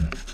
Yeah.